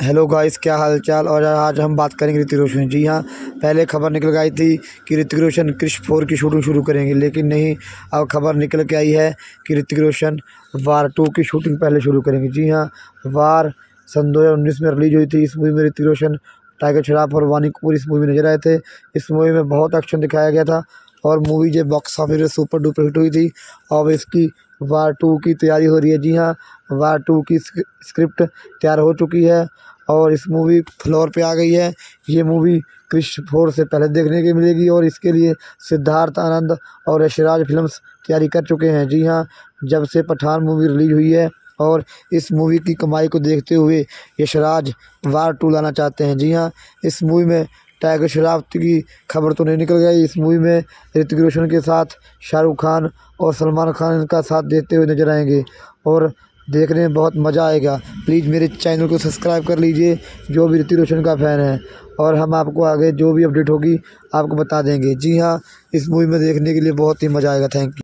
Hello guys क्या हाल चाल और आज हम बात करेंगे ऋतिक रोशन। जी हाँ पहले खबर निकल आई थी कि ऋतिक रोशन क्रिश फोर की शूटिंग शुरू करेंगे, लेकिन नहीं, अब खबर निकल के आई है कि ऋतिक रोशन वार टू की शूटिंग पहले शुरू करेंगे। जी हाँ वार सन दो हज़ार उन्नीस में रिलीज़ हुई थी। इस मूवी में ऋतिक रोशन टाइगर श्रॉफ और वानी कपूर इस मूवी में नज़र आए थे। इस मूवी में बहुत एक्शन दिखाया गया था और मूवी जो box office super duper hit हुई थी, अब इसकी वार टू की तैयारी हो रही है। जी हाँ वार टू की स्क्रिप्ट तैयार हो चुकी है और इस मूवी फ्लोर पे आ गई है। ये मूवी क्रिश फोर से पहले देखने की मिलेगी और इसके लिए सिद्धार्थ आनंद और यशराज फिल्म्स तैयारी कर चुके हैं। जी हाँ जब से पठान मूवी रिलीज़ हुई है और इस मूवी की कमाई को देखते हुए यशराज वार टू लाना चाहते हैं। जी हाँ इस मूवी में टाइगर श्रॉफ की खबर तो नहीं निकल गई। इस मूवी में ऋतिक रोशन के साथ शाहरुख खान और सलमान खान इनका साथ देते हुए नज़र आएँगे और देखने में बहुत मज़ा आएगा। प्लीज़ मेरे चैनल को सब्सक्राइब कर लीजिए, जो भी ऋतिक रोशन का फ़ैन है। और हम आपको आगे जो भी अपडेट होगी, आपको बता देंगे। जी हाँ इस मूवी में देखने के लिए बहुत ही मज़ा आएगा। Thank you